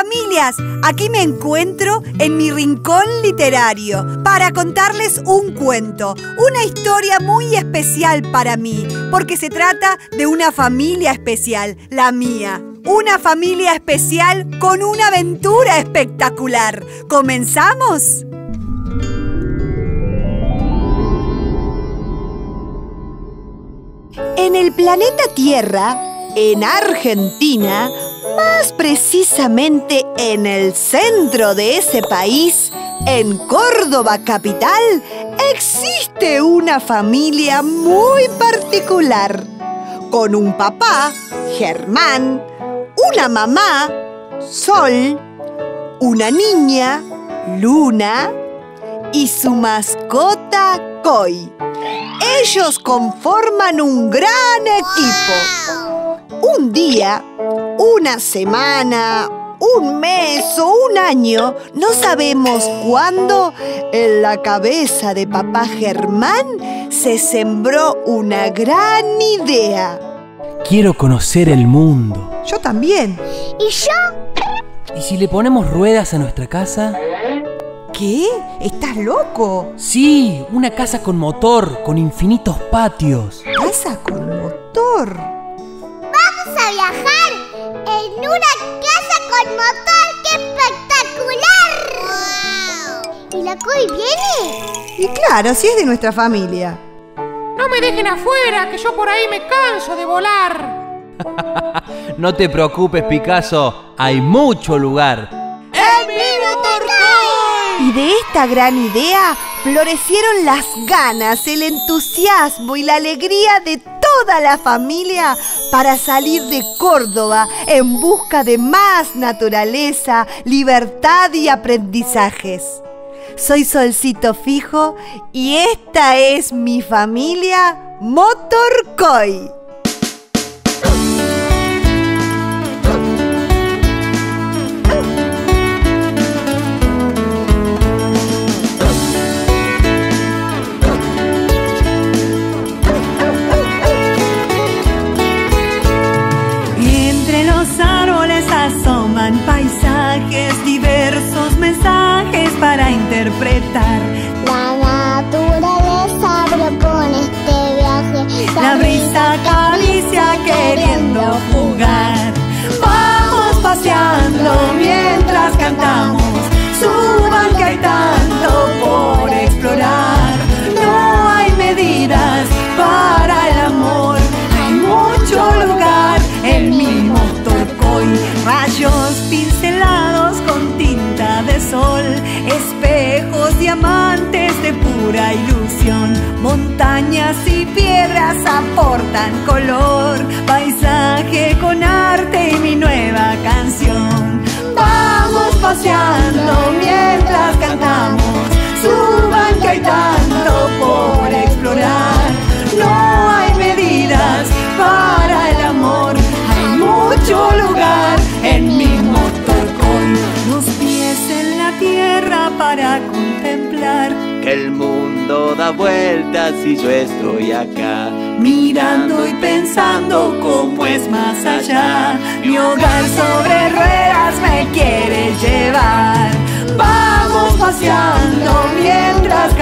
familias, aquí me encuentro en mi rincón literario para contarles un cuento, una historia muy especial para mí, porque se trata de una familia especial, la mía. Una familia especial con una aventura espectacular. ¿Comenzamos? En el planeta Tierra, en Argentina, más precisamente en el centro de ese país, en Córdoba capital, existe una familia muy particular, con un papá, Germán, una mamá, Sol, una niña, Luna, y su mascota, Koi. Ellos conforman un gran equipo. Un día, una semana, un mes o un año, no sabemos cuándo, en la cabeza de papá Germán se sembró una gran idea. Quiero conocer el mundo. Yo también. ¿Y yo? ¿Y si le ponemos ruedas a nuestra casa? ¿Qué? ¿Estás loco? Sí, una casa con motor, con infinitos patios. ¿Casa con motor? ¡Vamos a viajar motor! ¡Qué espectacular! ¿Y la Koi viene? Y claro, si es de nuestra familia. No me dejen afuera, que yo por ahí me canso de volar. no te preocupes, Picasso, hay mucho lugar. ¡El mismo Y de esta gran idea florecieron las ganas, el entusiasmo y la alegría de toda la familia para salir de Córdoba en busca de más naturaleza, libertad y aprendizajes. Soy Solcito Fijo y esta es mi familia Motorcoy. Para interpretar. Pura ilusión. Montañas y piedras aportan color. Paisaje con arte y mi nueva canción. Vamos paseando mientras cantamos. Suban que hay tanto por explorar. No hay medidas para el amor. Hay mucho lugar en mi motorcoy. Los pies en la tierra para contemplar. Que el mundo da vueltas y yo estoy acá. Mirando y pensando cómo es más allá. Mi hogar sobre ruedas me quiere llevar. Vamos paseando mientras